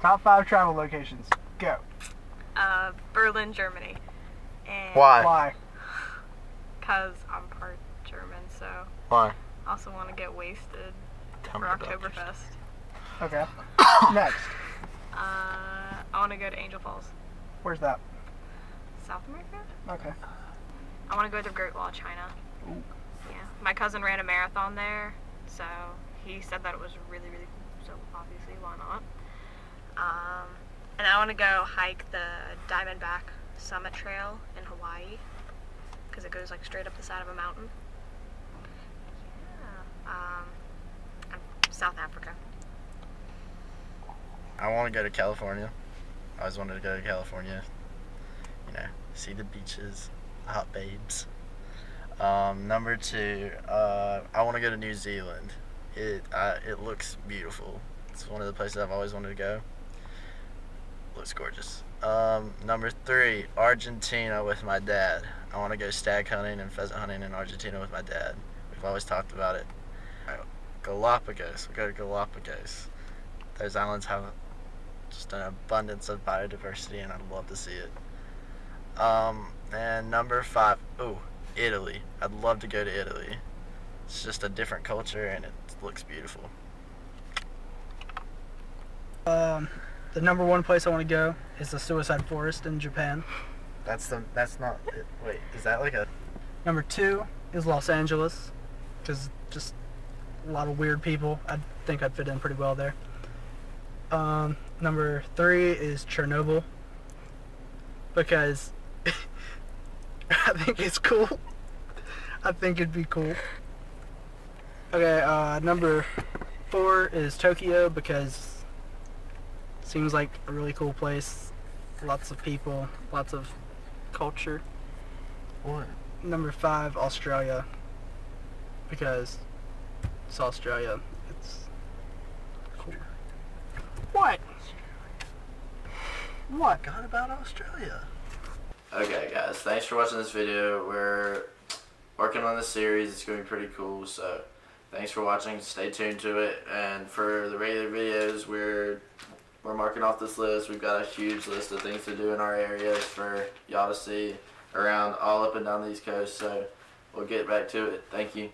Top five travel locations. Go. Uh, Berlin, Germany. And Why? Why? Because I'm part German, so Why? I also want to get wasted Tell for me Oktoberfest. Okay. Next. Uh, I want to go to Angel Falls, Where's that? South America. Okay. I want to go to Great Wall of China. Ooh. Yeah, my cousin ran a marathon there, so he said that it was really, really cool. So obviously, why not? Um, and I want to go hike the Diamondback Summit Trail in Hawaii because it goes like straight up the side of a mountain. Yeah. Um, South Africa. I want to go to California. I always wanted to go to California. You know, see the beaches, hot babes. Um, number two, uh, I want to go to New Zealand. It uh, it looks beautiful. It's one of the places I've always wanted to go. Looks gorgeous. Um, number three, Argentina with my dad. I want to go stag hunting and pheasant hunting in Argentina with my dad. We've always talked about it. Alright, Galapagos. We'll go to Galapagos. Those islands have just an abundance of biodiversity, and I'd love to see it. Um, and number five, ooh, Italy. I'd love to go to Italy. It's just a different culture, and it looks beautiful. Um, the number one place I want to go is the Suicide Forest in Japan. That's the. That's not. It. Wait, is that like a? Number two is Los Angeles, because just a lot of weird people. I think I'd fit in pretty well there. Um, number three is Chernobyl, because I think it's cool. I think it'd be cool. Okay, uh, number four is Tokyo because seems like a really cool place. Lots of people, lots of culture. What? Number five, Australia. Because it's Australia. It's cool. What? What? Forgot about Australia. Okay, guys, thanks for watching this video. We're working on this series. It's going to be pretty cool. So, thanks for watching. Stay tuned to it. And for the regular videos, we're we're off this list. We've got a huge list of things to do in our areas for y'all to see around all up and down the East Coast. So, we'll get back to it. Thank you.